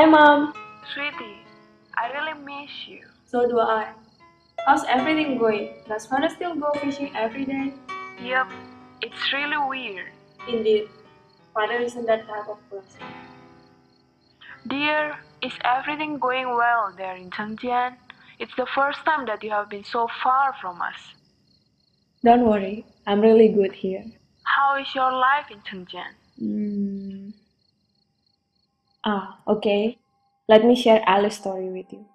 Hi, Mom. Sweetie, I really miss you. So do I. How's everything going? Does Father still go fishing every day? Yep, it's really weird. Indeed. Father isn't that type of person. Dear, is everything going well there in Chengjian? It's the first time that you have been so far from us. Don't worry, I'm really good here. How is your life in Chengjian? Mm. Ah, okay. Let me share Alice's story with you.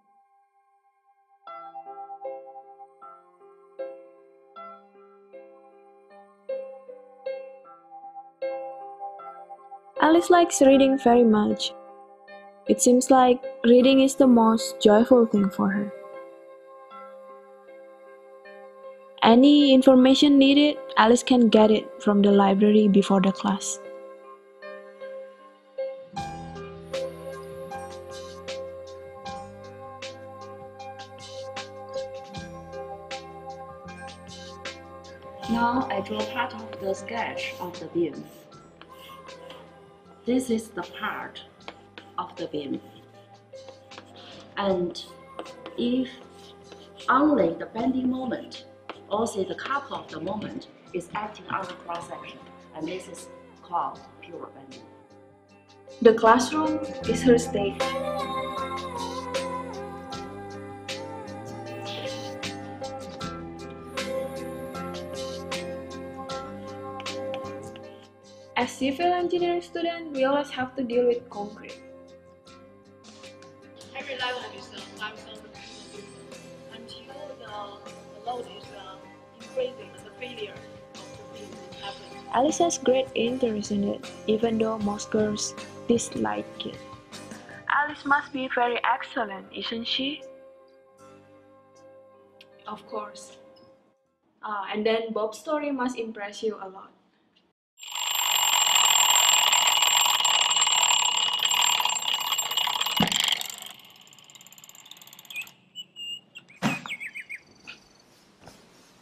Alice likes reading very much. It seems like reading is the most joyful thing for her. Any information needed, Alice can get it from the library before the class. Now I draw part of the sketch of the beam. This is the part of the beam. And if only the bending moment, also the couple of the moment is acting on the cross section, and this is called pure bending. The classroom is her stage. As civil engineering student, we always have to deal with concrete. every level is uh, five centimeters until the, the load is uh, increasing and the failure of the beam happens. Alice has great interest in it, even though most girls dislike it. Alice must be very excellent, isn't she? Of course. Ah, and then Bob's story must impress you a lot.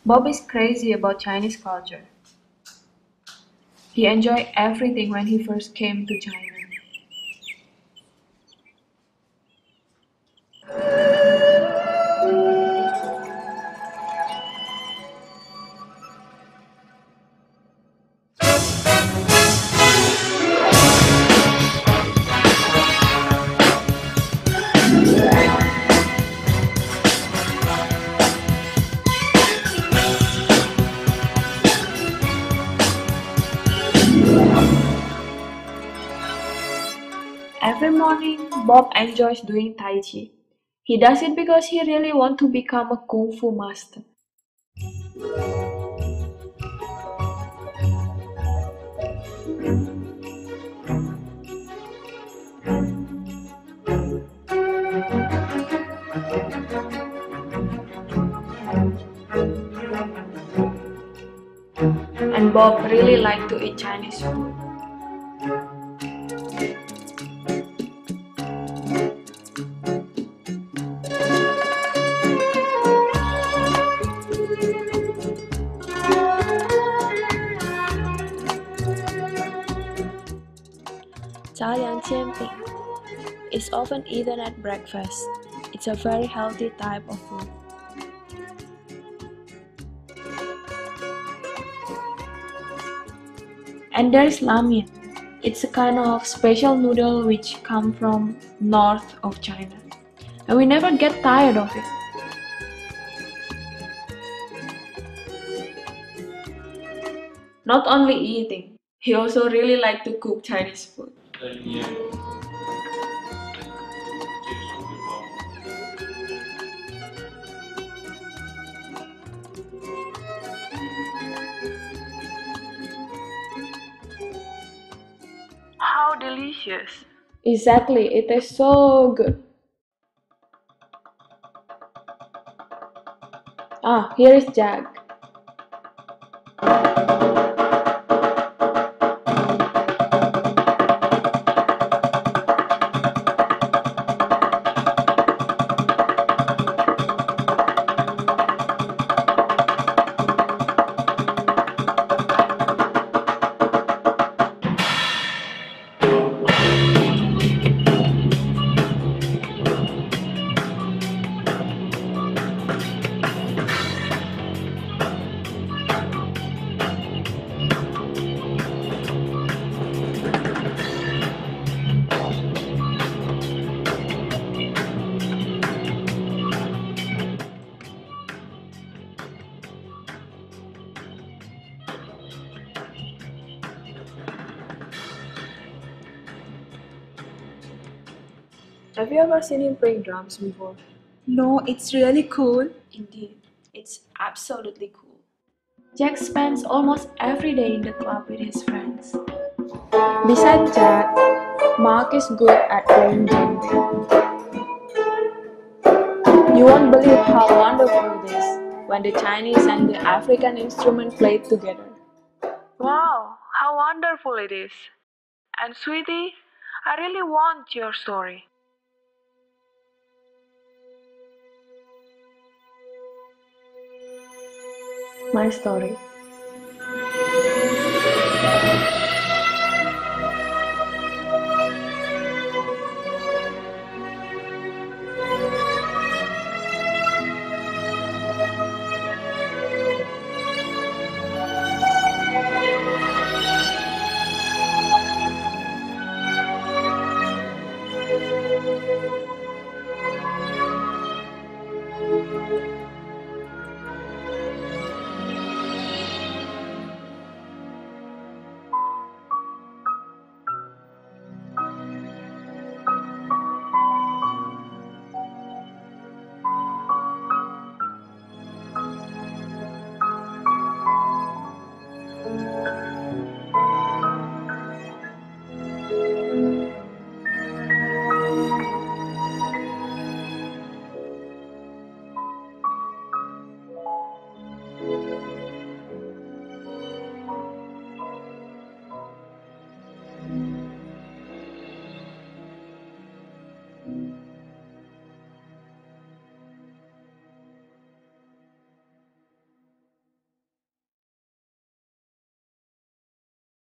Bob is crazy about Chinese culture. He enjoyed everything when he first came to China. Every morning, Bob enjoys doing Tai Chi. He does it because he really wants to become a Kung Fu master. And Bob really liked to eat Chinese food. Chaoyang Qianping is often eaten at breakfast. It's a very healthy type of food. And there's Lamien. It's a kind of special noodle which come from north of China. And we never get tired of it. Not only eating, he also really liked to cook Chinese food. How delicious! Exactly, it is so good. Ah, here is Jack. Have you ever seen him playing drums before? No, it's really cool. Indeed, it's absolutely cool. Jack spends almost every day in the club with his friends. Besides that, Mark is good at playing djembe. You won't believe how wonderful it is when the Chinese and the African instrument play together. Wow, how wonderful it is. And sweetie, I really want your story. My story.